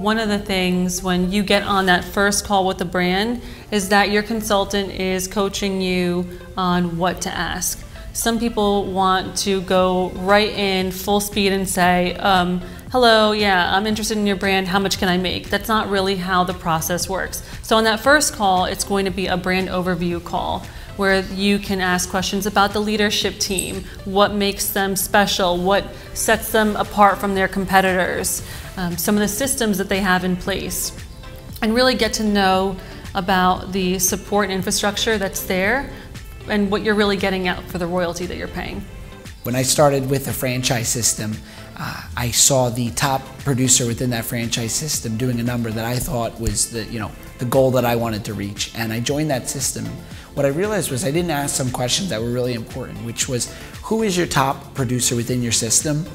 one of the things when you get on that first call with the brand is that your consultant is coaching you on what to ask. Some people want to go right in full speed and say, um, hello, yeah, I'm interested in your brand, how much can I make? That's not really how the process works. So on that first call, it's going to be a brand overview call where you can ask questions about the leadership team, what makes them special, what sets them apart from their competitors, um, some of the systems that they have in place, and really get to know about the support and infrastructure that's there and what you're really getting out for the royalty that you're paying. When I started with the franchise system, uh, I saw the top producer within that franchise system doing a number that I thought was the, you know, the goal that I wanted to reach. And I joined that system. What I realized was I didn't ask some questions that were really important, which was who is your top producer within your system?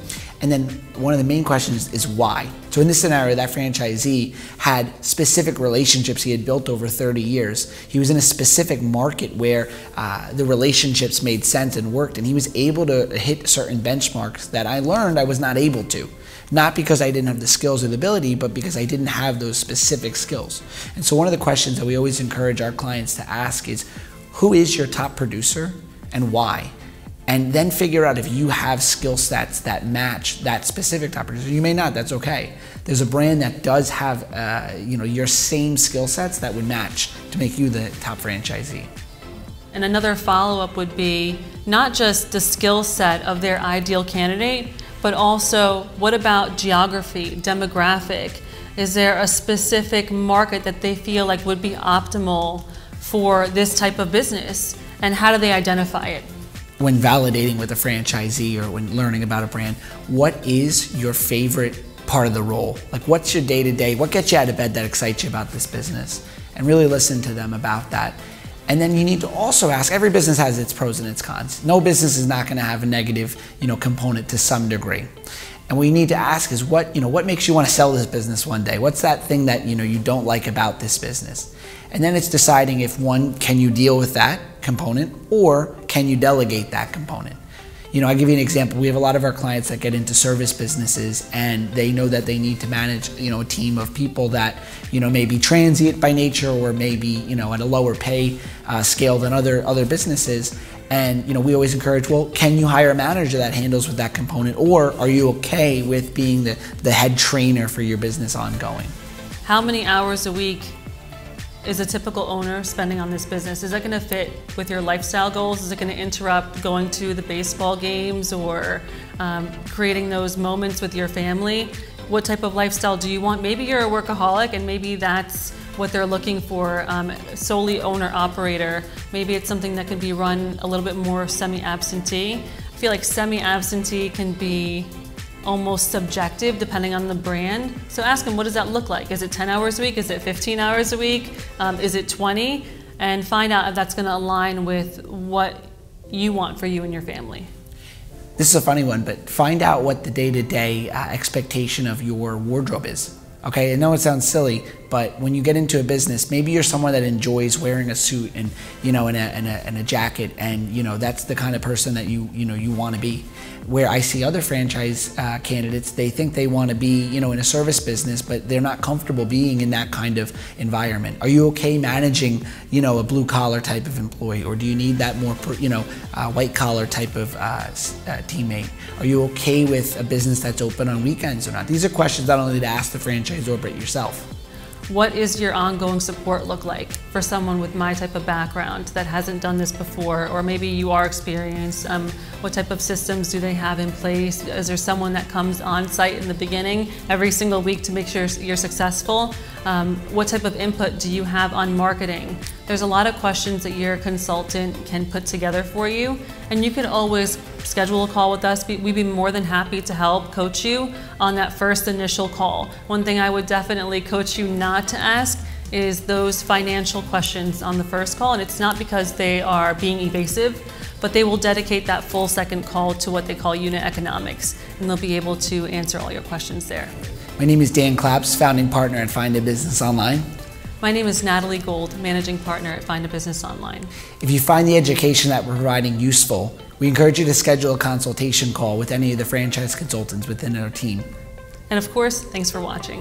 And then one of the main questions is why. So in this scenario, that franchisee had specific relationships he had built over 30 years. He was in a specific market where uh, the relationships made sense and worked, and he was able to hit certain benchmarks that I learned I was not able to. Not because I didn't have the skills or the ability, but because I didn't have those specific skills. And so one of the questions that we always encourage our clients to ask is, who is your top producer and why? And then figure out if you have skill sets that match that specific producer. You may not, that's okay. There's a brand that does have uh, you know, your same skill sets that would match to make you the top franchisee. And another follow-up would be not just the skill set of their ideal candidate, but also what about geography, demographic? Is there a specific market that they feel like would be optimal for this type of business? And how do they identify it? When validating with a franchisee or when learning about a brand, what is your favorite part of the role? Like, what's your day to day? What gets you out of bed that excites you about this business? And really listen to them about that. And then you need to also ask, every business has its pros and its cons. No business is not going to have a negative, you know, component to some degree. And what you need to ask is what, you know, what makes you want to sell this business one day? What's that thing that, you know, you don't like about this business? And then it's deciding if one, can you deal with that component or can you delegate that component? You know, I'll give you an example. We have a lot of our clients that get into service businesses and they know that they need to manage, you know, a team of people that, you know, may be transient by nature or maybe, you know, at a lower pay uh, scale than other other businesses. And, you know, we always encourage, well, can you hire a manager that handles with that component or are you okay with being the, the head trainer for your business ongoing? How many hours a week is a typical owner spending on this business? Is that going to fit with your lifestyle goals? Is it going to interrupt going to the baseball games or um, creating those moments with your family? What type of lifestyle do you want? Maybe you're a workaholic and maybe that's what they're looking for, um, solely owner operator. Maybe it's something that can be run a little bit more semi-absentee. I feel like semi-absentee can be almost subjective depending on the brand. So ask them, what does that look like? Is it 10 hours a week? Is it 15 hours a week? Um, is it 20? And find out if that's going to align with what you want for you and your family. This is a funny one, but find out what the day to day expectation of your wardrobe is. Okay, I know it sounds silly, but when you get into a business, maybe you're someone that enjoys wearing a suit and you know and a, and a, and a jacket, and you know that's the kind of person that you you know you want to be. Where I see other franchise uh, candidates, they think they want to be you know in a service business, but they're not comfortable being in that kind of environment. Are you okay managing you know a blue collar type of employee, or do you need that more you know uh, white collar type of uh, uh, teammate? Are you okay with a business that's open on weekends or not? These are questions not only to ask the franchise franchisor but yourself. What is your ongoing support look like for someone with my type of background that hasn't done this before, or maybe you are experienced? Um, what type of systems do they have in place? Is there someone that comes on site in the beginning every single week to make sure you're successful? Um, what type of input do you have on marketing? There's a lot of questions that your consultant can put together for you, and you can always schedule a call with us. We'd be more than happy to help coach you on that first initial call. One thing I would definitely coach you not to ask is those financial questions on the first call, and it's not because they are being evasive, but they will dedicate that full second call to what they call unit economics, and they'll be able to answer all your questions there. My name is Dan Claps, founding partner at Find a Business Online. My name is Natalie Gold, managing partner at Find a Business Online. If you find the education that we're providing useful, we encourage you to schedule a consultation call with any of the franchise consultants within our team. And of course, thanks for watching.